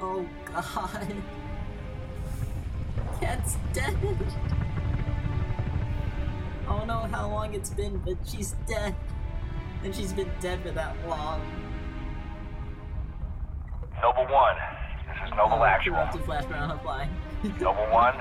Oh god. Kat's dead. I don't know how long it's been, but she's dead. And she's been dead for that long. Noble 1, this is Noble Oh, Actual. Interrupted flashback on fly. Noble 1,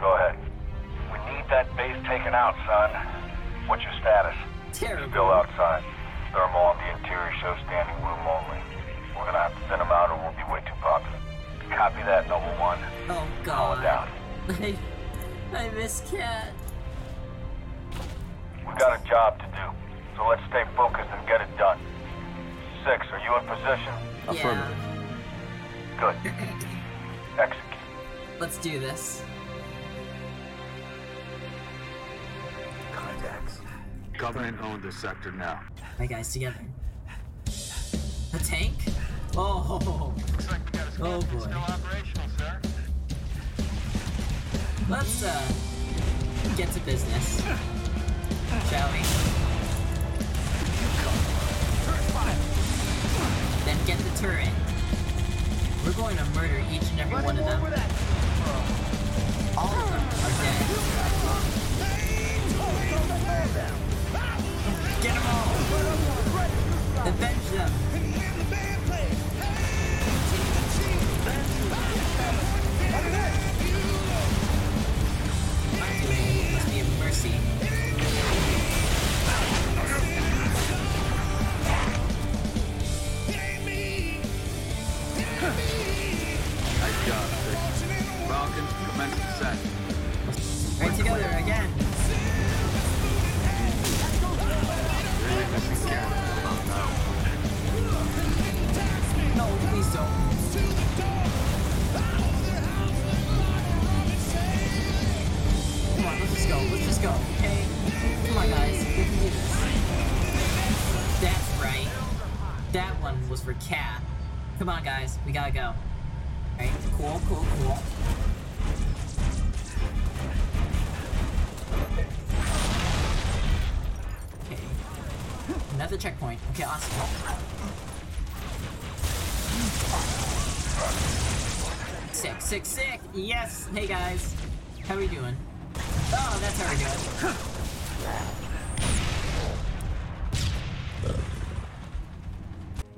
go ahead. We need that base taken out, son. What's your status? Terrible. Still outside. Thermal on the interior shows standing room only. We're gonna have to thin them out or we'll be popular. Copy that, Noble 1. Oh god. it down. I, I miss Kat. We got a job to do, so let's stay focused and get it done. Six, are you in position? Yeah. Good. Execute. Let's do this. Contacts. Covenant owned this sector now. Alright guys, together. A tank? Oh, Looks like we got a Oh, boy. still operational, sir. let's uh get to business. Shall we? Then get the turret. We're going to murder each and every one of them. All of them are dead. Get them all! Avenge them! Come on, guys. We gotta go. Alright, cool, cool, cool. Okay. Another checkpoint. Okay, awesome. Sick, sick, sick! Yes! Hey guys! How are we doing? Oh, that's how we're doing.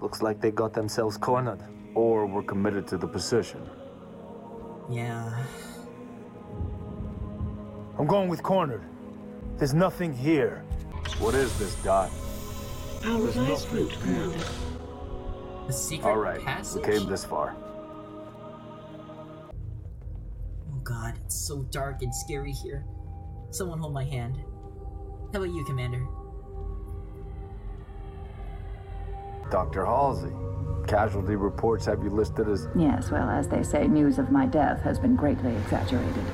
Looks like they got themselves cornered. Or we're committed to the position. Yeah. I'm going with cornered. There's nothing here. What is this, Dot? Our revised route, Commander. The secret All right, passage? we came this far. Oh god, it's so dark and scary here. Someone hold my hand. How about you, Commander? Dr. Halsey. Casualty reports have you listed as Yes, well, as they say, news of my death has been greatly exaggerated.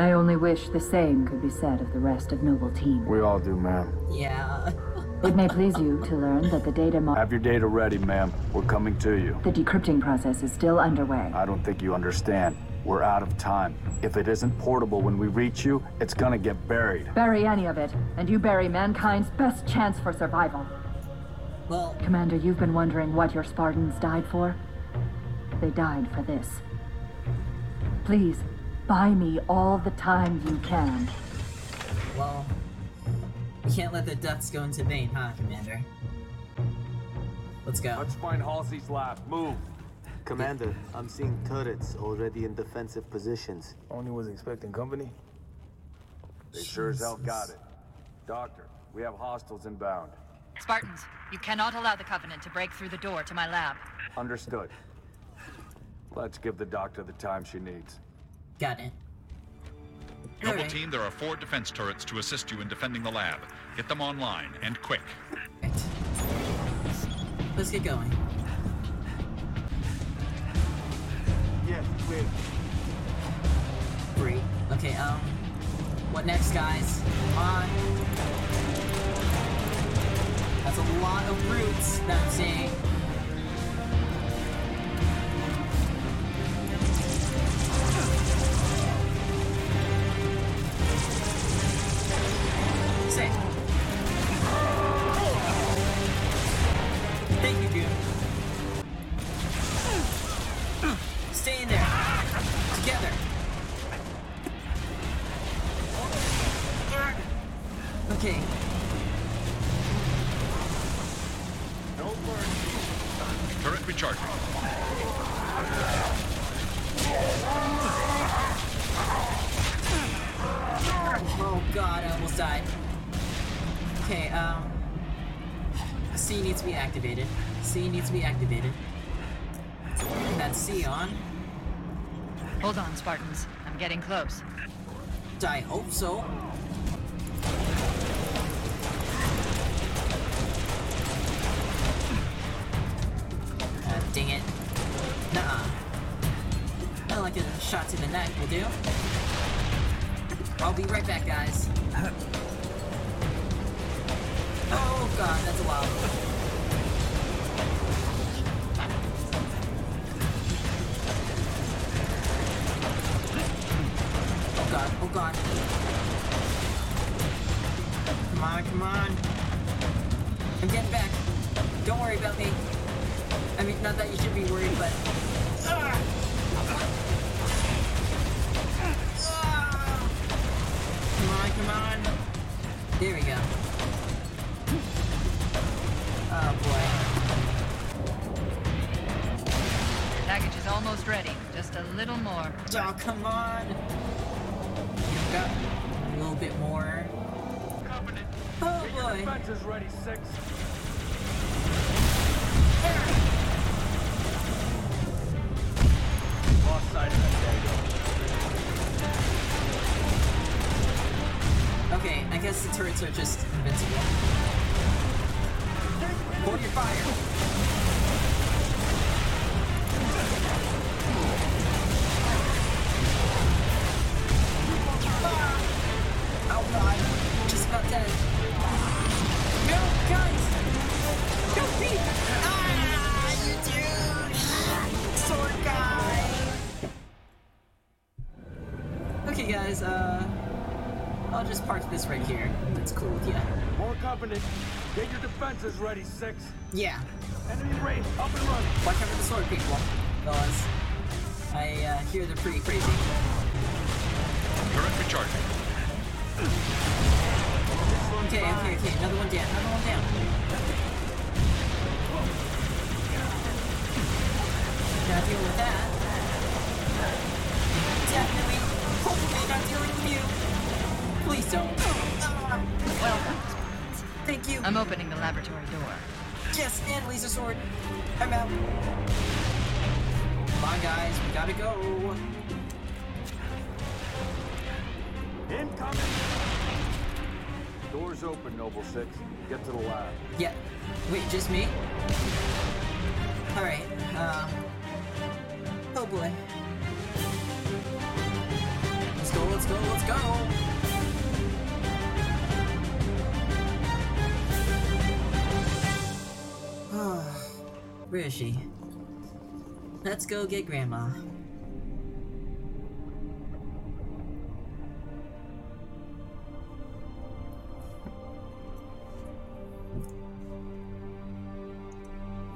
I only wish the same could be said of the rest of Noble Team. we all do, ma'am. Yeah. It may please you to learn that the data mo- Have your data ready, ma'am. We're coming to you. the decrypting process is still underway. I don't think you understand. We're out of time. If it isn't portable when we reach you, it's gonna get buried. Bury any of it, and you bury mankind's best chance for survival. Well, Commander, you've been wondering what your Spartans died for? They died for this. Please, buy me all the time you can. well. We can't let the deaths go into vain, huh, Commander? Let's go. Let's find Halsey's lab. Move. Commander, I'm seeing turrets already in defensive positions. Only was expecting company. They sure as hell got it. Doctor, we have hostiles inbound. Spartans, you cannot allow the Covenant to break through the door to my lab. Understood. Let's give the doctor the time she needs. Got it. Noble Alright. team, there are four defense turrets to assist you in defending the lab. Get them online, and quick. Right. Let's get going. Yes, clear. Great. Okay, um, what next, guys? Come on. A lot of roots that I'm Oh god, I almost died. Okay, um... C needs to be activated. C needs to be activated. That's C on. Hold on, Spartans. I'm getting close. I hope so. Shot to the neck will do. I'll be right back, guys. Oh god, that's a wild. Oh god, oh god. Come on, come on. I'm getting back. Don't worry about me. I mean, not that you should be worried, but... Come on, come. There we go. Oh boy. Package is almost ready. Just a little more. Oh, come on. You've got a little bit more. Oh boy. Defenses ready, six. Lost Okay, the turrets are just invincible. Hold your fire. Ah! Just about dead. No, guys! Don't be! You douche! Sword guy! Okay, guys, uh... I'll just park this right here. That's cool with ya. More company. Get your defenses ready, six. Yeah. Enemy range, up and running. Watch out for the sword people, fellas. I uh, hear they're pretty crazy. Turret recharging. Okay, okay, okay. Another one down. Another one down. Not dealing with that. Definitely, hopefully not dealing with you. Please don't. Welcome. thank you. I'm opening the laboratory door. Yes, and laser sword. I'm out. Come on, guys. We gotta go. Incoming. Doors open, Noble Six. Get to the lab. Yeah. Wait, just me? Alright, um... Oh boy. Let's go, let's go, let's go! Where is she? Let's go get Grandma.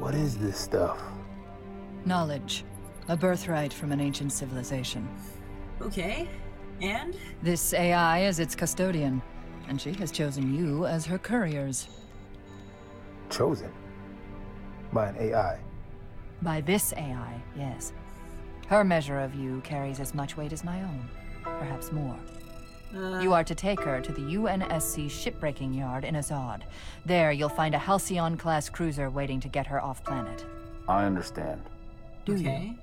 What is this stuff? Knowledge. A birthright from an ancient civilization. Okay, and? This AI is its custodian, and she has chosen you as her couriers. Chosen by an AI. By this AI, yes. Her measure of you carries as much weight as my own, perhaps more. Uh, You are to take her to the UNSC shipbreaking yard in Aszod. There, you'll find a Halcyon-class cruiser waiting to get her off planet. I understand. Do you?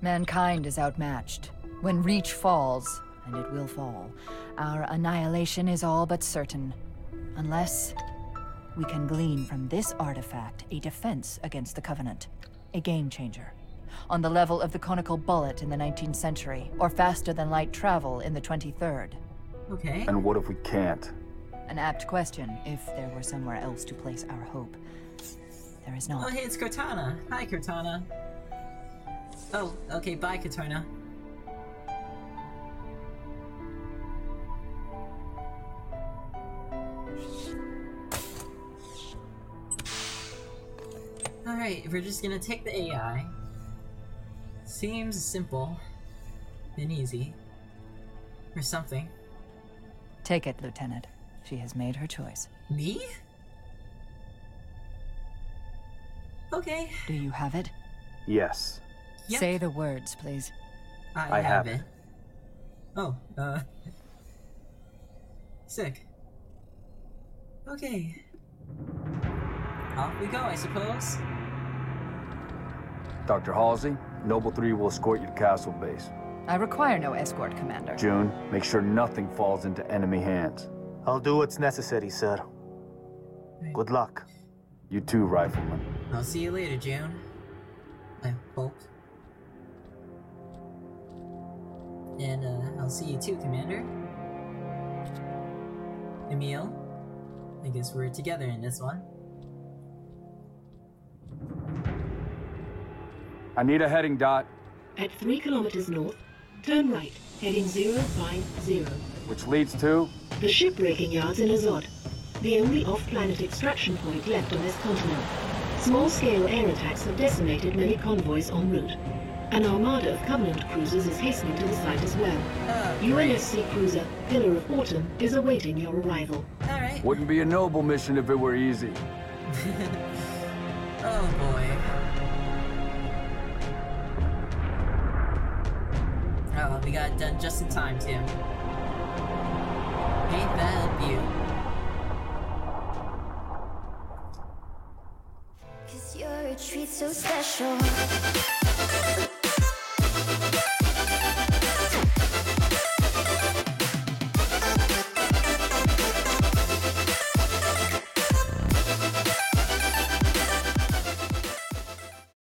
Mankind is outmatched. When Reach falls, and it will fall, our annihilation is all but certain. Unless we can glean from this artifact a defense against the Covenant. A game changer. On the level of the conical bullet in the 19th century, or faster than light travel in the 23rd. Okay. And what if we can't? An apt question, if there were somewhere else to place our hope. There is not. Oh, hey, it's Cortana. Hi, Cortana. Oh, okay, bye, Cortana. Alright, we're just gonna take the AI. Seems simple and easy. Or something. Take it, Lieutenant. She has made her choice. Me? Okay. Do you have it? Yes. Yep. Say the words, please. I, I have it. Oh, uh. Sick. Okay. Off we go, I suppose. Dr. Halsey, Noble 3 will escort you to Castle Base. I require no escort, Commander. Jun, make sure nothing falls into enemy hands. I'll do what's necessary, sir. Good luck. You too, Rifleman. I'll see you later, Jun. I hope. And, uh, I'll see you too, Commander. Emile. I guess we're together in this one. I need a heading dot, At 3 kilometers north, turn right, heading 050. which leads to... The shipbreaking yards in Aszod. The only off-planet extraction point left on this continent. Small-scale air attacks have decimated many convoys en route. An armada of Covenant cruisers is hastening to the site as well. Oh. UNSC cruiser Pillar of Autumn is awaiting your arrival. Alright. Wouldn't be a noble mission if it were easy. Oh boy. We got it done just in time, too. Ain't that a? Cause you're a treat so special.